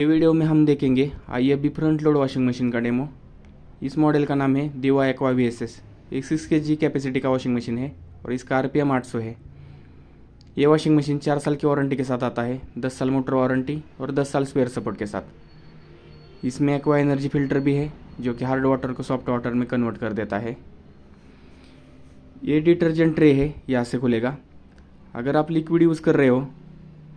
ये वीडियो में हम देखेंगे I F B front load washing machine का डेमो इस मॉडल का नाम है Diva Aqua V S S एक सिक्स के जी कैपेसिटी का वॉशिंग मशीन है और इसका आर पी एम आठ सौ है। ये वॉशिंग मशीन चार साल की वारंटी के साथ आता है, दस साल मोटर वारंटी और दस साल स्पेयर सपोर्ट के साथ। इसमें एक्वा एनर्जी फ़िल्टर भी है, जो कि हार्ड वाटर को सॉफ्ट वाटर में कन्वर्ट कर देता है। ये डिटर्जेंट ट्रे है, यहाँ से खुलेगा। अगर आप लिक्विड यूज़ कर रहे हो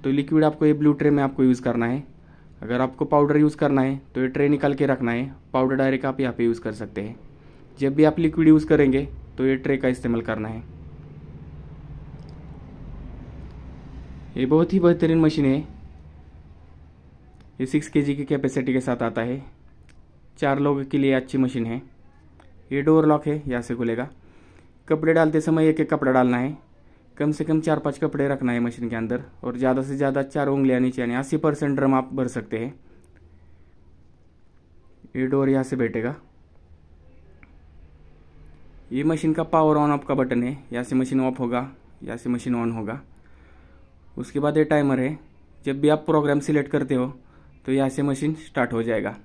तो लिक्विड आपको ये ब्लू ट्रे में आपको यूज़ करना है। अगर आपको पाउडर यूज़ करना है तो ये ट्रे निकाल के रखना है। पाउडर डायरेक्ट आप यहाँ पे यूज़ कर सकते हैं। जब भी आप लिक्विड यूज़ करेंगे तो ये ट्रे का इस्तेमाल करना है। ये बहुत ही बेहतरीन मशीन है। ये सिक्स के जी की कैपेसिटी के साथ आता है। चार लोगों के लिए अच्छी मशीन है। ये डोर लॉक है, यहाँ से खुलेगा। कपड़े डालते समय एक एक कपड़ा डालना है। कम से कम चार पाँच कपड़े रखना है मशीन के अंदर और ज़्यादा से ज़्यादा चार उंगलियाँ नीचे यानी अस्सी परसेंट ड्रम आप भर सकते हैं। ये डोर यहाँ से बैठेगा। ये मशीन का पावर ऑन ऑफ़ का बटन है। यहाँ से मशीन ऑफ़ होगा, यहाँ से मशीन ऑन होगा। उसके बाद ये टाइमर है। जब भी आप प्रोग्राम सिलेक्ट करते हो तो यहाँ से मशीन स्टार्ट हो जाएगा।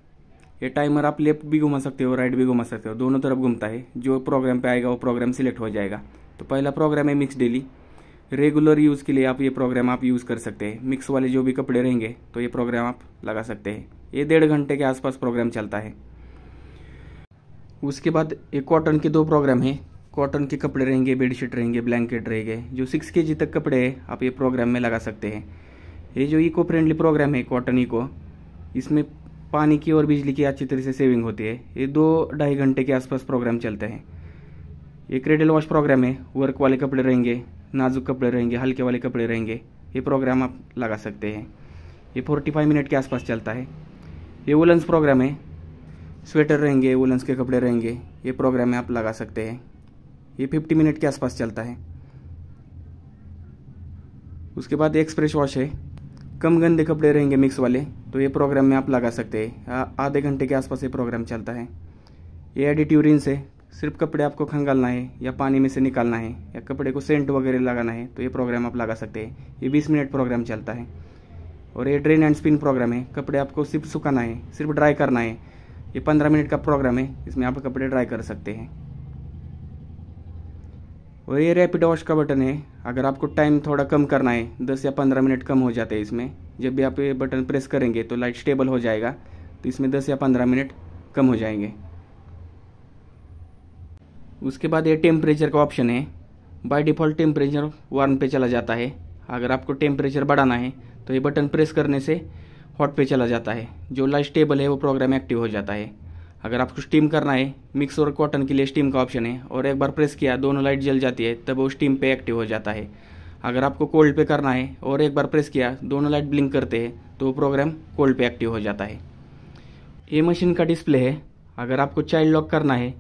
ये टाइमर आप लेफ़्ट भी घुमा सकते हो, राइट भी घुमा सकते हो, दोनों तरफ़ घूमता है। जो प्रोग्राम पे आएगा, वो प्रोग्राम सिलेक्ट हो जाएगा। तो पहला प्रोग्राम है मिक्स डेली रेगुलर यूज़ के लिए आप ये प्रोग्राम आप यूज़ कर सकते हैं। मिक्स वाले जो भी कपड़े रहेंगे तो ये प्रोग्राम आप लगा सकते हैं। ये डेढ़ घंटे के आसपास प्रोग्राम चलता है। उसके बाद एक कॉटन के दो प्रोग्राम है। कॉटन के कपड़े रहेंगे बेडशीट रहेंगे ब्लैंकेट रहेंगे। जो सिक्स के जी तक कपड़े हैं, आप ये प्रोग्राम में लगा सकते हैं। ये जो इको फ्रेंडली प्रोग्राम है कॉटन इको इसमें पानी की और बिजली की अच्छी तरह से सेविंग होती है। ये दो ढाई घंटे के आसपास प्रोग्राम चलते हैं। ये क्रेडल वॉश प्रोग्राम है वर्क वाले कपड़े रहेंगे। नाजुक कपड़े रहेंगे, हल्के वाले कपड़े रहेंगे। ये प्रोग्राम आप लगा सकते हैं। ये फोर्टी फाइव मिनट के आसपास चलता है। ये वुलन्स प्रोग्राम है। स्वेटर रहेंगे वुलन्स के कपड़े रहेंगे। ये प्रोग्राम में आप लगा सकते हैं। ये फिफ्टी मिनट के आसपास चलता है। उसके बाद एक्सप्रेस वॉश है। कम गंदे कपड़े रहेंगे मिक्स वाले। तो ये प्रोग्राम में आप लगा सकते हैं। आधे घंटे के आसपास ये प्रोग्राम चलता है। ये एडिटिव रिंस है। सिर्फ़ कपड़े आपको खंगालना है या पानी में से निकालना है या कपड़े को सेंट वगैरह लगाना है तो ये प्रोग्राम आप लगा सकते हैं। ये 20 मिनट प्रोग्राम चलता है। और ये ड्रेन एंड स्पिन प्रोग्राम है। कपड़े आपको सिर्फ़ सुखाना है, सिर्फ़ ड्राई करना है। ये पंद्रह मिनट का प्रोग्राम है, इसमें आप कपड़े ड्राई कर सकते हैं। और ये रैपिड वॉश का बटन है। अगर आपको टाइम थोड़ा कम करना है, दस या पंद्रह मिनट कम हो जाते हैं इसमें। जब भी आप ये बटन प्रेस करेंगे तो लाइट स्टेबल हो जाएगा। तो इसमें दस या पंद्रह मिनट कम हो जाएँगे। उसके बाद ये टेम्परेचर का ऑप्शन है। बाय डिफ़ॉल्ट टेम्परेचर वार्म पे चला जाता है। अगर आपको टेम्परेचर बढ़ाना है तो ये बटन प्रेस करने से हॉट पे चला जाता है। जो लाइट स्टेबल है, वो प्रोग्राम एक्टिव हो जाता है। अगर आपको स्टीम करना है मिक्स और कॉटन के लिए स्टीम का ऑप्शन है। और एक बार प्रेस किया, दोनों लाइट जल जाती है, तब वो स्टीम पे एक्टिव हो जाता है। अगर आपको कोल्ड पे करना है और एक बार प्रेस किया, दोनों लाइट ब्लिंक करते हैं तो वो प्रोग्राम कोल्ड पे एक्टिव हो जाता है। ये मशीन का डिस्प्ले है। अगर आपको चाइल्ड लॉक करना है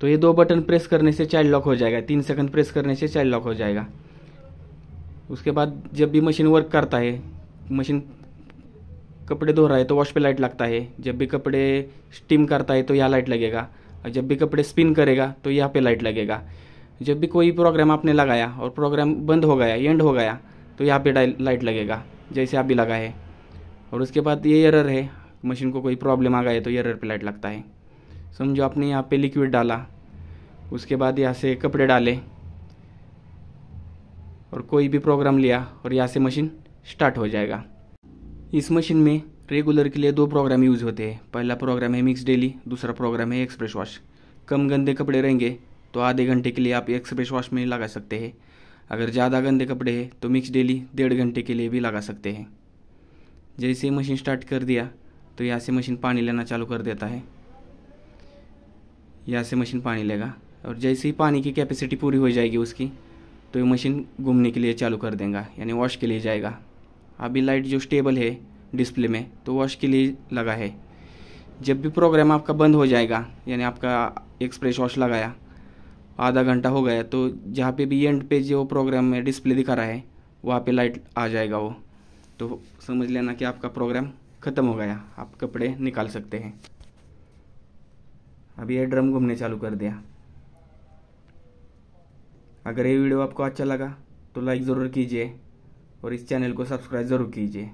तो ये दो बटन प्रेस करने से चाइल्ड लॉक हो जाएगा, तीन सेकंड प्रेस करने से चाइल्ड लॉक हो जाएगा। उसके बाद जब भी मशीन वर्क करता है, मशीन कपड़े धो रहा है तो वॉश पे लाइट लगता है, जब भी कपड़े स्टीम करता है तो यहाँ लाइट लगेगा, और जब भी कपड़े स्पिन करेगा तो यहाँ पे लाइट लगेगा। जब भी कोई प्रोग्राम आपने लगाया और प्रोग्राम बंद हो गया, एंड हो गया तो यहाँ पे लाइट लगेगा, जैसे आप भी लगा है। और उसके बाद ये एरर है, मशीन को कोई प्रॉब्लम आ गया तो एरर पे लाइट लगता है। समझो आपने यहाँ पे लिक्विड डाला। उसके बाद यहाँ से कपड़े डाले। और कोई भी प्रोग्राम लिया और यहाँ से मशीन स्टार्ट हो जाएगा। इस मशीन में रेगुलर के लिए दो प्रोग्राम यूज़ होते हैं। पहला प्रोग्राम है मिक्स डेली दूसरा प्रोग्राम है एक्सप्रेस वॉश कम गंदे कपड़े रहेंगे तो आधे घंटे के लिए आप एक्सप्रेस वॉश में लगा सकते हैं। अगर ज़्यादा गंदे कपड़े हैं तो मिक्स डेली डेढ़ घंटे के लिए भी लगा सकते हैं। जैसे मशीन स्टार्ट कर दिया तो यहाँ से मशीन पानी लेना चालू कर देता है। यहाँ से मशीन पानी लेगा। और जैसे ही पानी की कैपेसिटी पूरी हो जाएगी उसकी तो ये मशीन घूमने के लिए चालू कर देगा, यानी वॉश के लिए जाएगा। अभी लाइट जो स्टेबल है डिस्प्ले में तो वॉश के लिए लगा है। जब भी प्रोग्राम आपका बंद हो जाएगा, यानी आपका एक्सप्रेस वॉश लगाया, आधा घंटा हो गया तो जहाँ पे भी एंड पे जो प्रोग्राम में डिस्प्ले दिखा रहा है, वहाँ पे लाइट आ जाएगा वो। तो समझ लेना कि आपका प्रोग्राम ख़त्म हो गया, आप कपड़े निकाल सकते हैं। अभी ये ड्रम घूमने चालू कर दिया। अगर ये वीडियो आपको अच्छा लगा तो लाइक ज़रूर कीजिए और इस चैनल को सब्सक्राइब ज़रूर कीजिए।